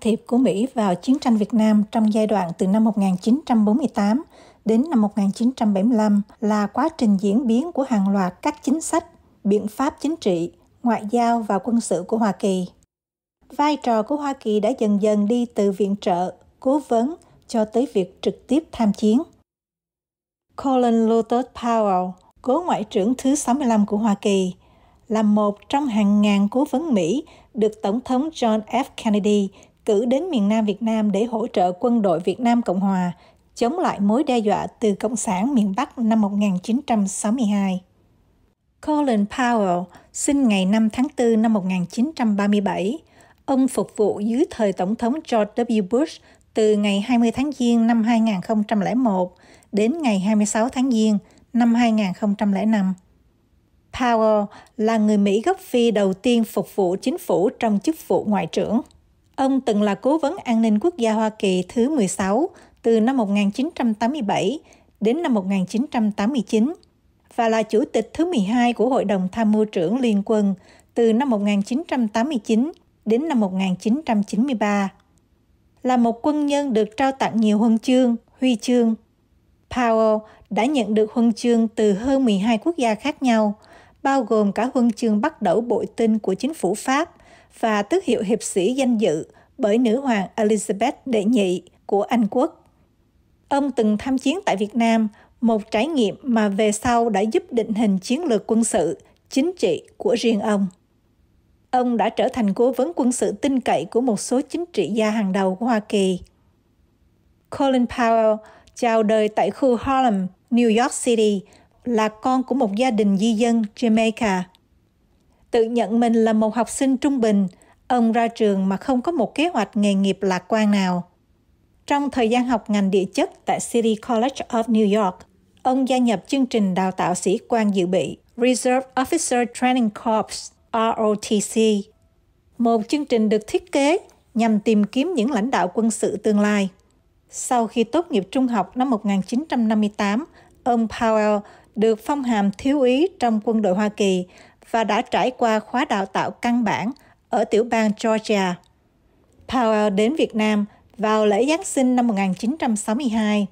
thiệp của Mỹ vào chiến tranh Việt Nam trong giai đoạn từ năm 1948 đến năm 1975 là quá trình diễn biến của hàng loạt các chính sách, biện pháp chính trị, ngoại giao và quân sự của Hoa Kỳ. Vai trò của Hoa Kỳ đã dần dần đi từ viện trợ, cố vấn cho tới việc trực tiếp tham chiến. Colin Luther Powell, cố ngoại trưởng thứ 65 của Hoa Kỳ, là một trong hàng ngàn cố vấn Mỹ được Tổng thống John F. Kennedy cử đến miền Nam Việt Nam để hỗ trợ quân đội Việt Nam Cộng Hòa, chống lại mối đe dọa từ Cộng sản miền Bắc năm 1962. Colin Powell sinh ngày 5 tháng 4 năm 1937. Ông phục vụ dưới thời Tổng thống George W. Bush từ ngày 20 tháng Giêng năm 2001 đến ngày 26 tháng Giêng năm 2005. Powell là người Mỹ gốc Phi đầu tiên phục vụ chính phủ trong chức vụ ngoại trưởng. Ông từng là cố vấn an ninh quốc gia Hoa Kỳ thứ 16 từ năm 1987 đến năm 1989 và là chủ tịch thứ 12 của Hội đồng Tham mưu trưởng Liên quân từ năm 1989 đến năm 1993. Là một quân nhân được trao tặng nhiều huân chương, huy chương. Powell đã nhận được huân chương từ hơn 12 quốc gia khác nhau, bao gồm cả huân chương bắt đầu bội tinh của chính phủ Pháp và tước hiệu hiệp sĩ danh dự bởi nữ hoàng Elizabeth đệ nhị của Anh quốc. Ông từng tham chiến tại Việt Nam, một trải nghiệm mà về sau đã giúp định hình chiến lược quân sự, chính trị của riêng ông. Ông đã trở thành cố vấn quân sự tin cậy của một số chính trị gia hàng đầu của Hoa Kỳ. Colin Powell chào đời tại khu Harlem, New York City, là con của một gia đình di dân Jamaica. Tự nhận mình là một học sinh trung bình, ông ra trường mà không có một kế hoạch nghề nghiệp lạc quan nào. Trong thời gian học ngành địa chất tại City College of New York, ông gia nhập chương trình đào tạo sĩ quan dự bị Reserve Officer Training Corps ROTC, một chương trình được thiết kế nhằm tìm kiếm những lãnh đạo quân sự tương lai. Sau khi tốt nghiệp trung học năm 1958, ông Powell được phong hàm thiếu úy trong quân đội Hoa Kỳ và đã trải qua khóa đào tạo căn bản ở tiểu bang Georgia. Powell đến Việt Nam vào lễ Giáng sinh năm 1962.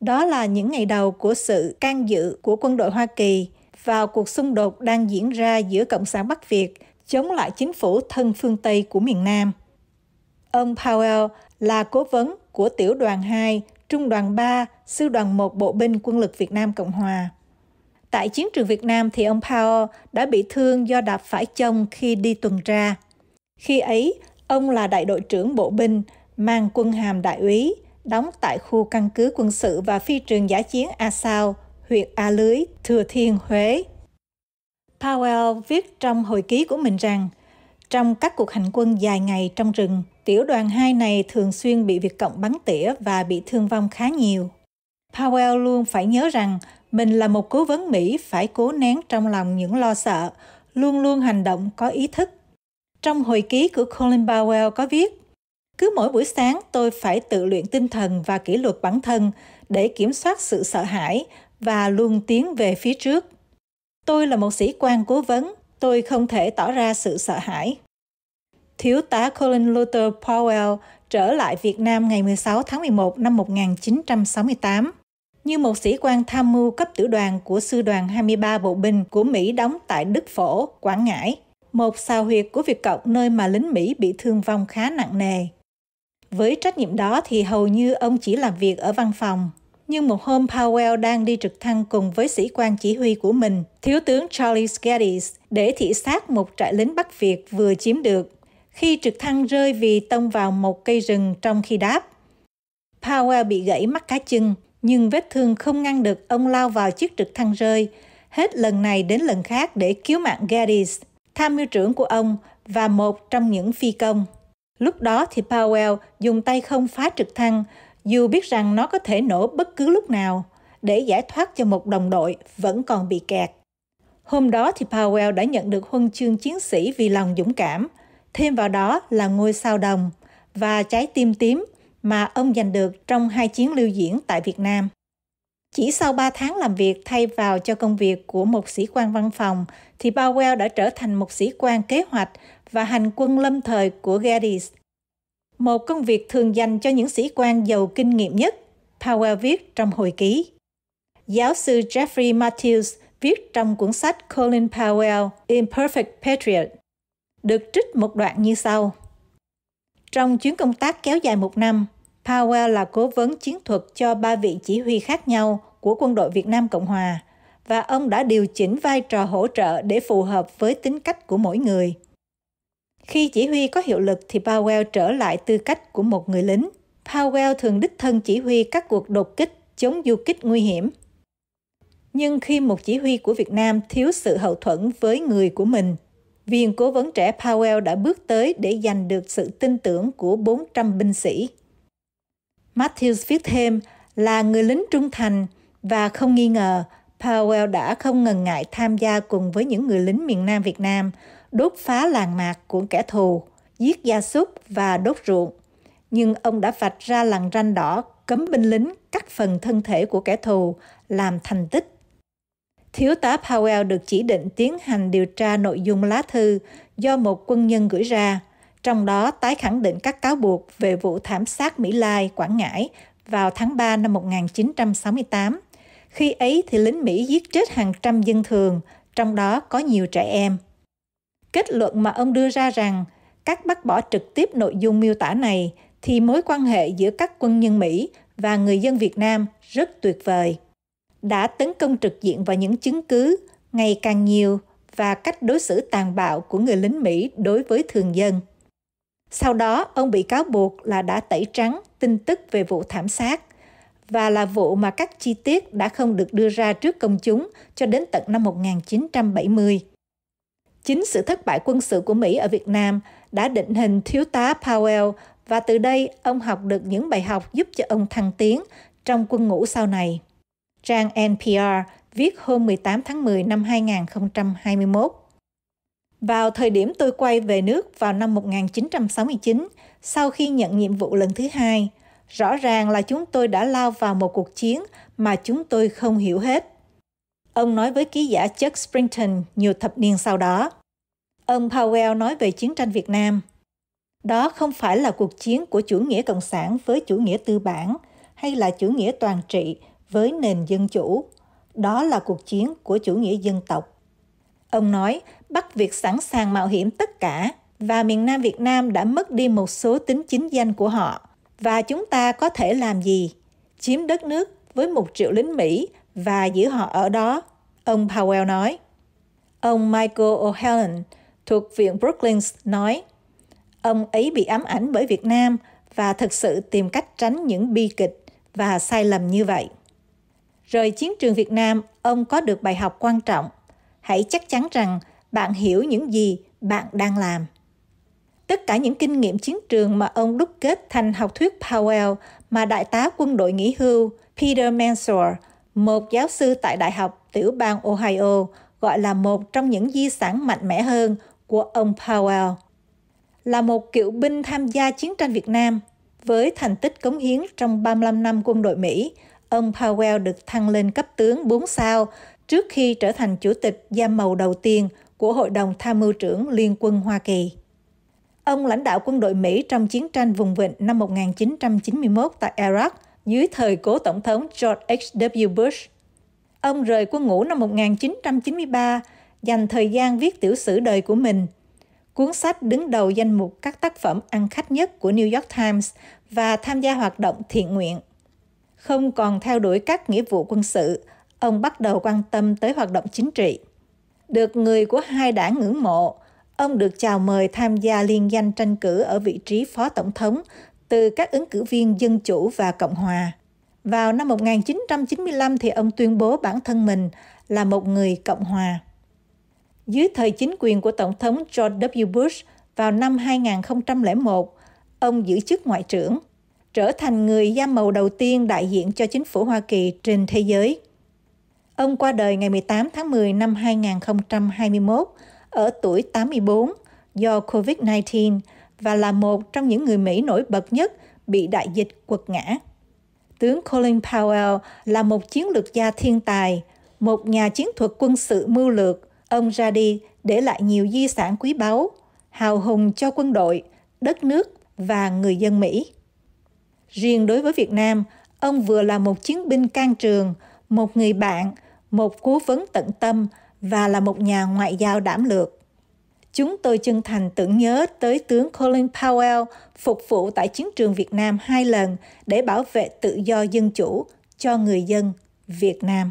Đó là những ngày đầu của sự can dự của quân đội Hoa Kỳ vào cuộc xung đột đang diễn ra giữa Cộng sản Bắc Việt chống lại chính phủ thân phương Tây của miền Nam. Ông Powell là cố vấn của Tiểu đoàn 2, Trung đoàn 3, Sư đoàn 1 Bộ binh Quân lực Việt Nam Cộng Hòa. Tại chiến trường Việt Nam thì ông Powell đã bị thương do đạp phải chông khi đi tuần tra. Khi ấy, ông là đại đội trưởng bộ binh, mang quân hàm đại úy, đóng tại khu căn cứ quân sự và phi trường giả chiến A Sao, huyện A Lưới, Thừa Thiên, Huế. Powell viết trong hồi ký của mình rằng, trong các cuộc hành quân dài ngày trong rừng, tiểu đoàn 2 này thường xuyên bị Việt Cộng bắn tỉa và bị thương vong khá nhiều. Powell luôn phải nhớ rằng mình là một cố vấn Mỹ phải cố nén trong lòng những lo sợ, luôn luôn hành động có ý thức. Trong hồi ký của Colin Powell có viết, cứ mỗi buổi sáng tôi phải tự luyện tinh thần và kỷ luật bản thân để kiểm soát sự sợ hãi và luôn tiến về phía trước. Tôi là một sĩ quan cố vấn, tôi không thể tỏ ra sự sợ hãi. Thiếu tá Colin Luther Powell trở lại Việt Nam ngày 16 tháng 11 năm 1968 như một sĩ quan tham mưu cấp tiểu đoàn của sư đoàn 23 bộ binh của Mỹ đóng tại Đức Phổ, Quảng Ngãi, một sao huyệt của Việt Cộng nơi mà lính Mỹ bị thương vong khá nặng nề. Với trách nhiệm đó thì hầu như ông chỉ làm việc ở văn phòng. Nhưng một hôm Powell đang đi trực thăng cùng với sĩ quan chỉ huy của mình, Thiếu tướng Charles Geddes, để thị sát một trại lính Bắc Việt vừa chiếm được. Khi trực thăng rơi vì tông vào một cây rừng trong khi đáp. Powell bị gãy mắt cá chân, nhưng vết thương không ngăn được ông lao vào chiếc trực thăng rơi, hết lần này đến lần khác để cứu mạng Geddes, tham mưu trưởng của ông và một trong những phi công. Lúc đó thì Powell dùng tay không phá trực thăng, dù biết rằng nó có thể nổ bất cứ lúc nào, để giải thoát cho một đồng đội vẫn còn bị kẹt. Hôm đó thì Powell đã nhận được huân chương chiến sĩ vì lòng dũng cảm, thêm vào đó là ngôi sao đồng và trái tim tím mà ông giành được trong hai chuyến lưu diễn tại Việt Nam. Chỉ sau 3 tháng làm việc thay vào cho công việc của một sĩ quan văn phòng, thì Powell đã trở thành một sĩ quan kế hoạch và hành quân lâm thời của Geddes. một công việc thường dành cho những sĩ quan giàu kinh nghiệm nhất, Powell viết trong hồi ký. Giáo sư Jeffrey Matthews viết trong cuốn sách Colin Powell Imperfect Patriot, được trích một đoạn như sau. Trong chuyến công tác kéo dài một năm, Powell là cố vấn chiến thuật cho ba vị chỉ huy khác nhau của quân đội Việt Nam Cộng Hòa và ông đã điều chỉnh vai trò hỗ trợ để phù hợp với tính cách của mỗi người. Khi chỉ huy có hiệu lực thì Powell trở lại tư cách của một người lính. Powell thường đích thân chỉ huy các cuộc đột kích chống du kích nguy hiểm. Nhưng khi một chỉ huy của Việt Nam thiếu sự hậu thuẫn với người của mình, viên cố vấn trẻ Powell đã bước tới để giành được sự tin tưởng của 400 binh sĩ. Matthews viết thêm là người lính trung thành và không nghi ngờ Powell đã không ngần ngại tham gia cùng với những người lính miền Nam Việt Nam đốt phá làng mạc của kẻ thù, giết gia súc và đốt ruộng. Nhưng ông đã vạch ra lằn ranh đỏ cấm binh lính cắt phần thân thể của kẻ thù làm thành tích. Thiếu tá Powell được chỉ định tiến hành điều tra nội dung lá thư do một quân nhân gửi ra, trong đó tái khẳng định các cáo buộc về vụ thảm sát Mỹ Lai, Quảng Ngãi vào tháng 3 năm 1968. Khi ấy thì lính Mỹ giết chết hàng trăm dân thường, trong đó có nhiều trẻ em. Kết luận mà ông đưa ra rằng các bác bỏ trực tiếp nội dung miêu tả này thì mối quan hệ giữa các quân nhân Mỹ và người dân Việt Nam rất tuyệt vời. Đã tấn công trực diện vào những chứng cứ ngày càng nhiều và cách đối xử tàn bạo của người lính Mỹ đối với thường dân. Sau đó, ông bị cáo buộc là đã tẩy trắng tin tức về vụ thảm sát và là vụ mà các chi tiết đã không được đưa ra trước công chúng cho đến tận năm 1970. Chính sự thất bại quân sự của Mỹ ở Việt Nam đã định hình thiếu tá Powell và từ đây ông học được những bài học giúp cho ông thăng tiến trong quân ngũ sau này. Trang NPR viết hôm 18 tháng 10 năm 2021. Vào thời điểm tôi quay về nước vào năm 1969, sau khi nhận nhiệm vụ lần thứ hai, rõ ràng là chúng tôi đã lao vào một cuộc chiến mà chúng tôi không hiểu hết. Ông nói với ký giả Chuck Springton nhiều thập niên sau đó. Ông Powell nói về chiến tranh Việt Nam. Đó không phải là cuộc chiến của chủ nghĩa cộng sản với chủ nghĩa tư bản hay là chủ nghĩa toàn trị với nền dân chủ. Đó là cuộc chiến của chủ nghĩa dân tộc. Ông nói Bắc Việt sẵn sàng mạo hiểm tất cả và miền Nam Việt Nam đã mất đi một số tính chính danh của họ. Và chúng ta có thể làm gì? Chiếm đất nước với một triệu lính Mỹ và giữ họ ở đó, ông Powell nói. Ông Michael O'Halloran thuộc Viện Brookings nói, ông ấy bị ám ảnh bởi Việt Nam và thực sự tìm cách tránh những bi kịch và sai lầm như vậy. Rời chiến trường Việt Nam, ông có được bài học quan trọng. Hãy chắc chắn rằng bạn hiểu những gì bạn đang làm. Tất cả những kinh nghiệm chiến trường mà ông đúc kết thành học thuyết Powell mà đại tá quân đội nghỉ hưu Peter Mansour, một giáo sư tại Đại học tiểu bang Ohio, gọi là một trong những di sản mạnh mẽ hơn của ông Powell. Là một cựu binh tham gia chiến tranh Việt Nam, với thành tích cống hiến trong 35 năm quân đội Mỹ, ông Powell được thăng lên cấp tướng 4 sao trước khi trở thành chủ tịch da màu đầu tiên của Hội đồng Tham mưu trưởng Liên quân Hoa Kỳ. Ông lãnh đạo quân đội Mỹ trong chiến tranh vùng vịnh năm 1991 tại Iraq dưới thời cố Tổng thống George H.W. Bush. Ông rời quân ngũ năm 1993, dành thời gian viết tiểu sử đời của mình. Cuốn sách đứng đầu danh mục các tác phẩm ăn khách nhất của New York Times và tham gia hoạt động thiện nguyện. Không còn theo đuổi các nghĩa vụ quân sự, ông bắt đầu quan tâm tới hoạt động chính trị. Được người của hai đảng ngưỡng mộ, ông được chào mời tham gia liên danh tranh cử ở vị trí phó tổng thống từ các ứng cử viên Dân Chủ và Cộng Hòa. Vào năm 1995 thì ông tuyên bố bản thân mình là một người Cộng Hòa. Dưới thời chính quyền của Tổng thống George W. Bush vào năm 2001, ông giữ chức ngoại trưởng, trở thành người da màu đầu tiên đại diện cho chính phủ Hoa Kỳ trên thế giới. Ông qua đời ngày 18 tháng 10 năm 2021 ở tuổi 84 do COVID-19 và là một trong những người Mỹ nổi bật nhất bị đại dịch quật ngã. Tướng Colin Powell là một chiến lược gia thiên tài, một nhà chiến thuật quân sự mưu lược. Ông ra đi để lại nhiều di sản quý báu, hào hùng cho quân đội, đất nước và người dân Mỹ. Riêng đối với Việt Nam, ông vừa là một chiến binh can trường, một người bạn, một cố vấn tận tâm và là một nhà ngoại giao đảm lược. Chúng tôi chân thành tưởng nhớ tới tướng Colin Powell phục vụ tại chiến trường Việt Nam hai lần để bảo vệ tự do dân chủ cho người dân Việt Nam.